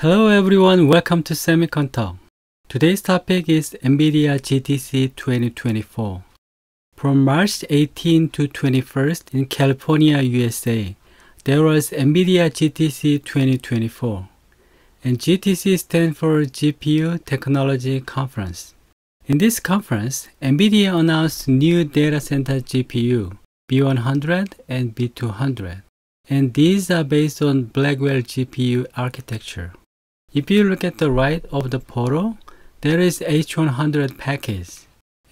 Hello everyone, welcome to SemiconTalk. Today's topic is NVIDIA GTC 2024. From March 18 to 21st in California, USA, there was NVIDIA GTC 2024. And GTC stands for GPU Technology Conference. In this conference, NVIDIA announced new data center GPU, B100 and B200. And these are based on Blackwell GPU architecture. If you look at the right of the photo, there is H100 package.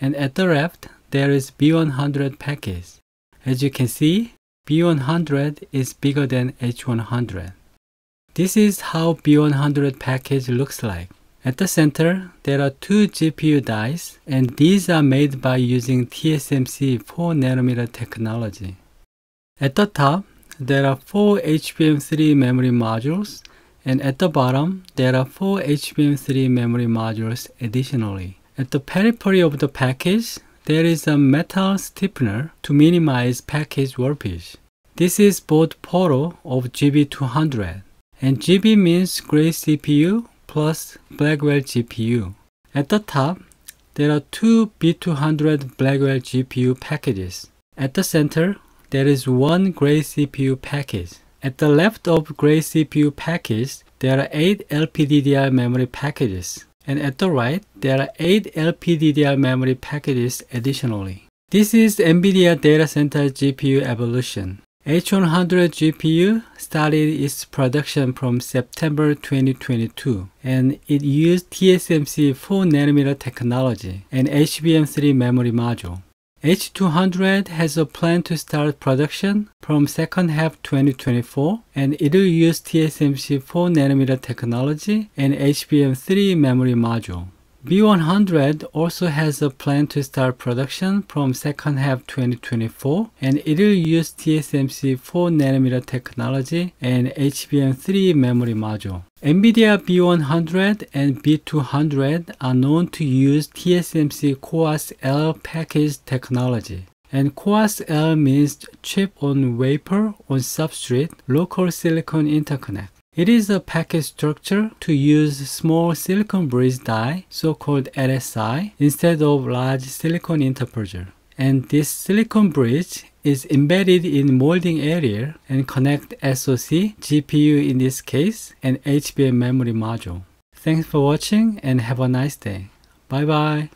And at the left, there is B100 package. As you can see, B100 is bigger than H100. This is how B100 package looks like. At the center, there are two GPU dies, and these are made by using TSMC 4nm technology. At the top, there are four HBM3 memory modules, and at the bottom, there are four HBM3 memory modules additionally. At the periphery of the package, there is a metal stiffener to minimize package warpage. This is both photo of GB200, and GB means Grace CPU plus Blackwell GPU. At the top, there are two B200 Blackwell GPU packages. At the center, there is one Grace CPU package. At the left of Grace CPU package, there are 8 LPDDR memory packages. And at the right, there are 8 LPDDR memory packages additionally. This is NVIDIA Data Center GPU evolution. H100 GPU started its production from September 2022 and it used TSMC 4nm technology and HBM3 memory module. H200 has a plan to start production from second half 2024 and it will use TSMC 4nm technology and HBM3 memory module. B100 also has a plan to start production from second half 2024 and it will use TSMC 4nm technology and HBM3 memory module. NVIDIA B100 and B200 are known to use TSMC CoWoS-L package technology. And CoWoS-L means chip on wafer on substrate local silicon interconnect. It is a package structure to use small silicon bridge die, so-called LSI, instead of large silicon interposer. And this silicon bridge is embedded in molding area and connect SoC, GPU in this case, and HBM memory module. Thanks for watching and have a nice day. Bye bye.